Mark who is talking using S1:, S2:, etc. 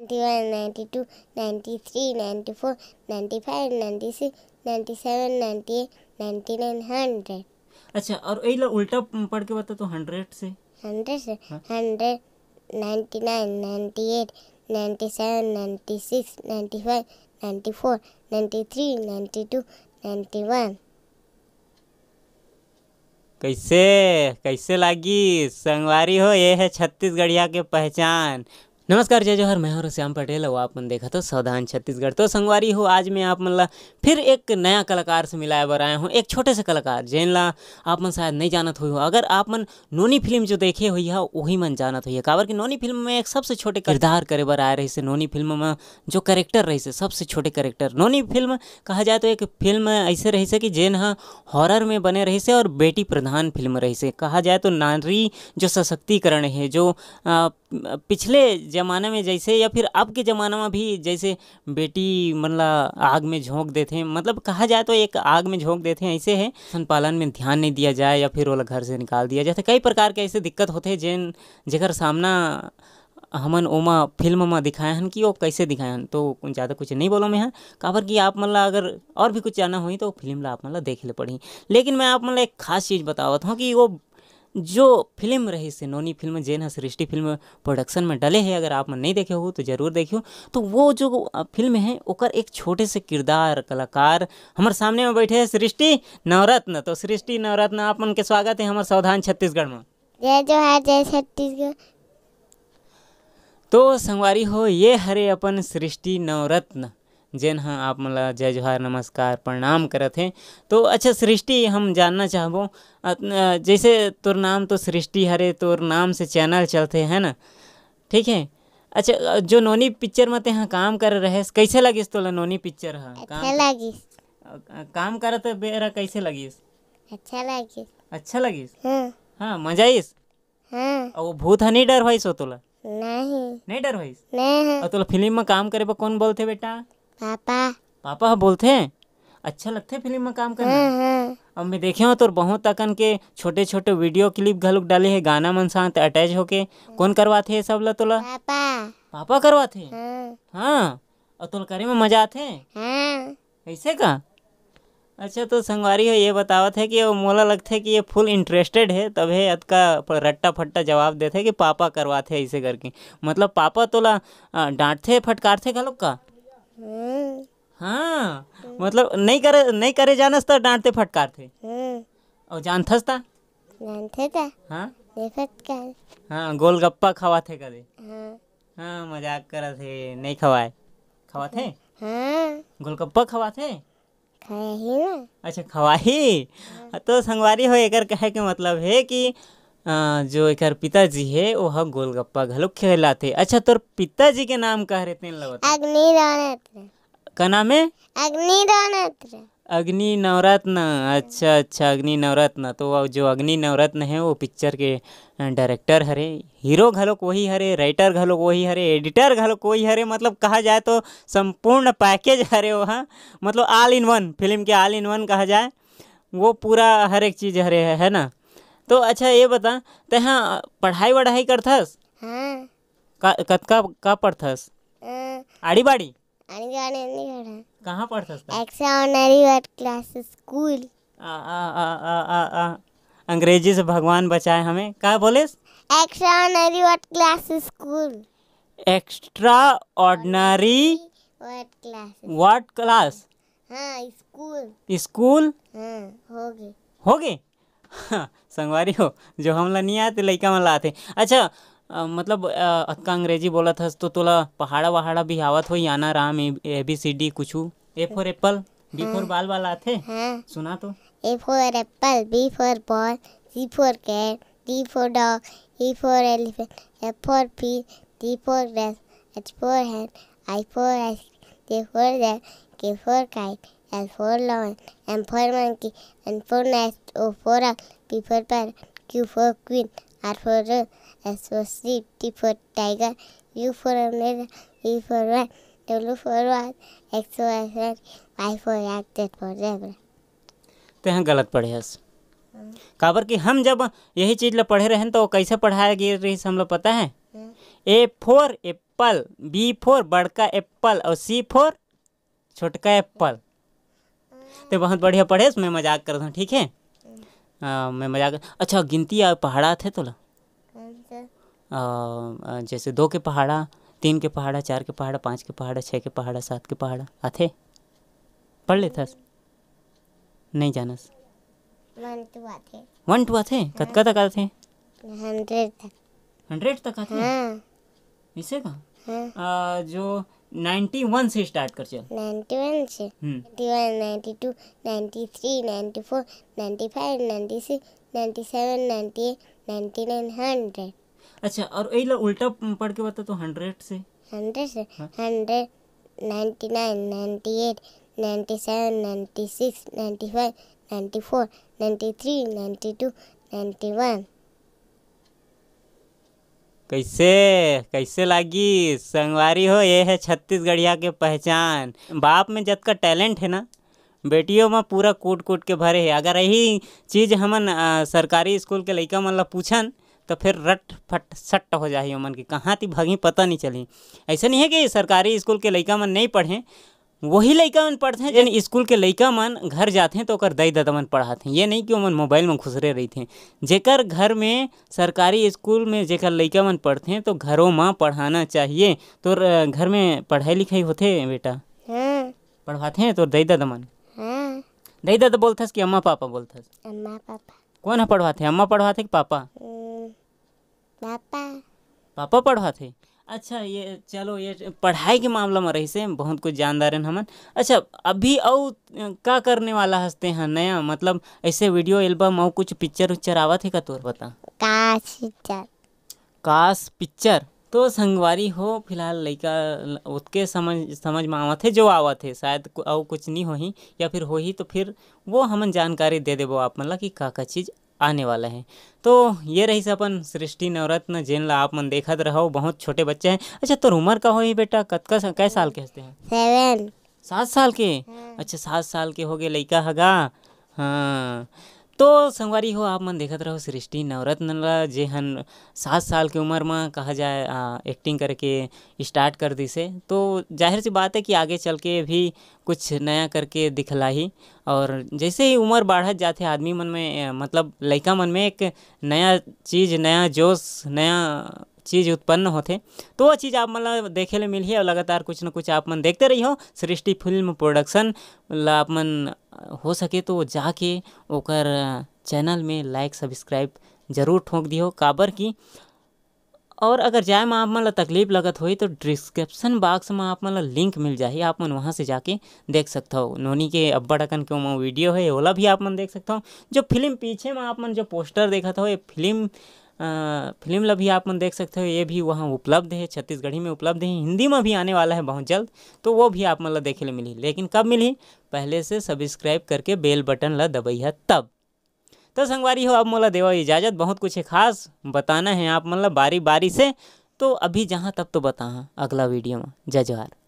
S1: 91, 92, 93, 94, 95, 96, 97, 98, 99, 100.
S2: अच्छा और यही ला उल्टा पढ़ के बता तो हंड्रेड से।
S1: 100 से? 100, 99, 98, 97, 96, 95, 94, 93, 92, 91.
S2: कैसे? कैसे लागी? संगवारी हो ये है छत्तीसगढ़िया के पहचान। नमस्कार, जय जोहर, मैं हूँ श्याम पटेल और आप मन देखा तो सावधान छत्तीसगढ़। तो संगवारी हो, आज मैं आप मन ला फिर एक नया कलाकार से मिलाए बर आया हूँ, एक छोटे से कलाकार, जेन ला आप मन शायद नहीं जानत हुई हो। अगर आप मन नोनी फ़िल्म जो देखे हुई है, वही मन जानत हुई है। काबर की नोनी फ़िल्म में एक सबसे छोटे किरदार करे बर आए रही से नोनी फ़िल्म में जो करेक्टर रही से सबसे छोटे करेक्टर। नोनी फ़िल्म कहा जाए तो एक फ़िल्म ऐसे रही से कि जेन हा हॉरर में बने रही से और बेटी प्रधान फ़िल्म रही से कहा जाए तो नारी जो सशक्तिकरण है, जो पिछले ज़माने में जैसे या फिर अब के ज़माना में भी जैसे बेटी मतलब आग में झोंक देते हैं मतलब कहा जाए तो एक आग में झोंक देते हैं, ऐसे है। पालन में ध्यान नहीं दिया जाए या फिर ओला घर से निकाल दिया जाए तो कई प्रकार के ऐसे दिक्कत होते हैं जिन, जेकर सामना हमन ओमा फ़िल्म में दिखाए हन कि वो कैसे दिखाए हन तो ज़्यादा कुछ नहीं बोलो मैं यहाँ काबर कि आप मतलब अगर और भी कुछ जानना हुई तो फ़िल्म ला आप मतलब देख ले पड़ी लेकिन मैं आप मतलब एक खास चीज़ बतावत हूँ कि वो जो फ़िल्म रही से नोनी फ़िल्म जेन है सृष्टि फ़िल्म प्रोडक्शन में डले है अगर आप मन नहीं देखे हो तो ज़रूर देखियो। तो वो जो फ़िल्म है ओकर एक छोटे से किरदार कलाकार हमारे सामने में बैठे है सृष्टि नवरत्न। तो सृष्टि नवरत्न आप मन के स्वागत है हमारे सावधान छत्तीसगढ़ में।
S1: जय जोहार जय छत्तीसगढ़।
S2: तो संगवारी हो ये हरे अपन सृष्टि नवरत्न। जेन हाँ आप मला जय जोहार नमस्कार प्रणाम करत हैं। तो अच्छा सृष्टि हम जानना चाहबो जैसे तोर नाम तो सृष्टि हरे तोर नाम से चैनल चलते है ना? ठीक है? अच्छा जो नोनी पिक्चर में ते हाँ काम कर रहे कैसे लगिस तोला नोनी पिक्चर हा?
S1: अच्छा
S2: काम
S1: लगिस।
S2: काम करत बेरा कैसे लगिस?
S1: अच्छा लगिस।
S2: अच्छा लगिस?
S1: हाँ।
S2: हाँ मज़ा आइस?
S1: हाँ।
S2: और वो भूत हा नहीं डर भइस हो तोला?
S1: नहीं।
S2: नहीं डर भइस?
S1: नहीं
S2: और तोला फ़िल्म में काम करे पर कौन बोलते बेटा?
S1: पापा।
S2: पापा ह बोलते हैं? अच्छा लगते फ़िल्म में काम करना।
S1: हाँ हाँ।
S2: अब मैं देखे हो तो बहुत अकन के छोटे छोटे वीडियो क्लिप घलुक डाले है गाना मन साथ अटैच होके। कौन करवाथे ये सब ला तोला?
S1: पापा।
S2: पापा करवाथे
S1: हाँ?
S2: हाँ। और तोला करे में मज़ा आते
S1: हाँ?
S2: ऐसे का? अच्छा तो संगवारी हो ये बतावत है कि वो मोला लगता है कि ये फुल इंटरेस्टेड है तब है अतका प- रट्टा फट्टा जवाब देते है कि पापा करवाते ऐसे करके। मतलब पापा तोला डांटते डांटथे फटकारथे घलोक का? हाँ। मतलब नहीं करे नहीं करे जानस तो डांटते फटकारथे
S1: हम्म
S2: और जानथस ता?
S1: जानते था
S2: हाँ।
S1: देखत कर
S2: हाँ गोलगप्पा खवाथे कदे?
S1: हाँ।
S2: हाँ मज़ाक करत हे नहीं खवाए। खवाथे?
S1: हाँ।
S2: गोलगप्पा खवाथे?
S1: खाए ही ना।
S2: अच्छा खवाही? तो संगवारी हो एकर कहे के मतलब है कि जो एक पिताजी है वो ह गोलगप्पा घलोक खिलाते। अच्छा तोर पिताजी के नाम कह रहे तेन लगत
S1: अग्नि रौनत्र
S2: का नाम है?
S1: अग्नि रौनत्र
S2: अग्नि नवरत्न अच्छा अच्छा अग्नि नवरत्न तो वो जो अग्नि नवरत्न है वो पिक्चर के डायरेक्टर हरे हीरो घलोक वही हरे राइटर घलोक वही हरे एडिटर घलोक वही हरे मतलब कहा जाए तो संपूर्ण पैकेज हरे वहाँ मतलब ऑल इन वन फ़िल्म के ऑल इन वन कहा जाए। वो पूरा हर एक चीज़ हरे है, है ना? तो अच्छा ये बता ते हाँ पढ़ाई वढ़ाई करथस?
S1: हाँ।
S2: का कतका का पढ़थस? आड़ी बाड़ी
S1: आणि गाणे नहीं करा
S2: कहाँ पढ़थस? का?
S1: एक्स्ट्राऑर्डिनरी वर्ड क्लास स्कूल
S2: आ, आ, आ, आ, आ, आ, अंग्रेज़ी से भगवान बचाए हमें। क्या बोले
S1: extraordinary word class school
S2: extraordinary
S1: word class
S2: word class
S1: हाँ स्कूल
S2: स्कूल
S1: हाँ हो गए।
S2: हो गए? संगवारी हो जो हमला नहीं आते लड़का मन ला आते अच्छा अ, मतलब अ, अतका अंग्रेज़ी बोलत हस तो तोला पहाड़ा वहाड़ा भी आवत हो आना Ram A B C D कुछू A for apple B for ball वाला आथे
S1: हाँ
S2: सुना तो
S1: for apple, B for ball, C for cat, D for dog, E for elephant, F for fish, G for grass, H for hat, I for ice cream, J for jet, K for kite, L for lion, M for monkey, N for nest, O for owl, P for parrot, Q for queen, R for rose, S for sheep, T for tiger, U for umbrella, V for rat, W for what, X for x, Y for yak, Z for zebra.
S2: ते हैं गलत पढ़े हस काबर कि हम जब यही चीज़ ला पढ़े रहें तो कैसे पढ़ाया गया रही हमला पता है A for apple B for बड़का एप्पल और सी फोर छोटका एप्पल तो बहुत बढ़िया पढ़े मैं मज़ाक करता हूँ ठीक है? आ, मैं मज़ाक अच्छा गिनती पहाड़ा थे आ, आ, जैसे दो के पहाड़ा तीन के पहाड़ा चार के पहाड़ा पाँच के पहाड़ा छः के पहाड़ा सात के पहाड़ा आथे? पढ़ लेथस नहीं जानस
S1: वन टू आते
S2: वन टू आथे? कतका तक आथे?
S1: हंड्रेड। तक
S2: हंड्रेड तक आथे?
S1: हाँ।
S2: इसे का
S1: हाँ।
S2: आ, जो 91 से स्टार्ट कर चल।
S1: 91 से। 91 92 93 94 95 96 97 98 99 100
S2: अच्छा और एला उल्टा पढ़ के बता तो 100 से।
S1: 100 से? 100 99 98 97 96 95 94 93 92 91
S2: कैसे कैसे लागी? संगवारी हो ये है छत्तीसगढ़िया के पहचान। बाप में जब का टैलेंट है ना बेटियों में पूरा कूट कूट के भरे है। अगर यही चीज़ हमन आ, सरकारी स्कूल के लइका मन ला पूछन तो फिर रट फट सट हो जाही ओमन की। कहाँ ती भगी पता नहीं चली। ऐसा नहीं है कि सरकारी स्कूल के लइका मन नहीं पढ़े। वही लइका मन पढ़ते हैं जन स्कूल के लइका मन घर जाते हैं तो ओकर दई ददा मन पढ़ाते हैं। ये नहीं कि ओमन मोबाइल में घुसरे रही थे जेकर घर में सरकारी स्कूल में जेकर लइका मन पढ़ते हैं तो घरों में पढ़ाना चाहिए। तो घर में पढ़ाई लिखाई होते बेटा?
S1: हाँ।
S2: पढ़वाते हैं तो दई ददा मन?
S1: हाँ।
S2: दई ददा बोलथस कि अम्मा पापा बोलथस?
S1: अम्मा पापा।
S2: कौन है? पढ़वाते अम्मा पढ़वाते कि पापा?
S1: पापा।
S2: पापा पढ़वाते? अच्छा ये चलो ये पढ़ाई के मामला में रही से बहुत कुछ जानदार हैं हमन। अच्छा अभी और का करने वाला हँसते हैं नया? मतलब ऐसे वीडियो एल्बम और कुछ पिक्चर उच्चर आवत है का तोर बता?
S1: काश पिक्चर।
S2: काश पिक्चर? तो संगवारी हो फ़िलहाल लड़का उसके समझ समझ में आवत है जो आवत है। शायद और कुछ नहीं होही या फिर होही तो फिर वो हमन जानकारी दे देबो आप मतलब कि का का चीज़ आने वाला है। तो ये रही से अपन सृष्टि नवरत्न जेन ला आप मन देखत रहो बहुत छोटे बच्चे हैं। अच्छा तोर उम्र का हो बेटा? कतका सा- कै साल के हँसते हैं?
S1: सेवन।
S2: सात साल के? अच्छा सात साल के हो गए लड़का हगा। हाँ। तो संगवारी हो आप मन देखत रहो सृष्टि नवरत्न जे हन सात साल के उम्र में कहा जाए आ, एक्टिंग करके स्टार्ट कर दी से तो ज़ाहिर सी बात है कि आगे चल के भी कुछ नया करके दिखला ही और जैसे ही उम्र बढ़त जाते आदमी मन में मतलब लड़का मन में एक नया चीज़ नया जोश नया चीज़ उत्पन्न होते तो वो चीज़ आप मन देखे ले मिलही और लगातार कुछ ना कुछ आप मन देखते रही हो सृष्टि फ़िल्म प्रोडक्शन ला आप मन हो सके तो जाके ओकर चैनल में लाइक, सब्सक्राइब ज़रूर ठोक दियो काबर की। और अगर जाए में आप मन ला तकलीफ़ लगत होई तो डिस्क्रिप्शन बॉक्स में आप मन ला लिंक मिल जाही। आप मन वहाँ से जाके देख सकते हो। नोनी के अब्बड़ अकन के वीडियो है, ओला भी आप मन देख सकते हो। जो फ़िल्म पीछे में आप मन जो पोस्टर देखा था ये फ़िल्म फ़िल्म ला भी आप मन देख सकते हो, ये भी वहाँ उपलब्ध है, छत्तीसगढ़ी में उपलब्ध है, हिंदी में भी आने वाला है बहुत जल्द तो वो भी आप मन ला देखे ले मिली। लेकिन कब मिली? पहले से सब्सक्राइब करके बेल बटन ला दबैया तब। तो संगवारी हो अब मोला देवा इजाज़त, बहुत कुछ है खास, बताना है आप मतलब बारी बारी से तो अभी जहाँ तब तो बता अगला वीडियो में। जय जवाहर।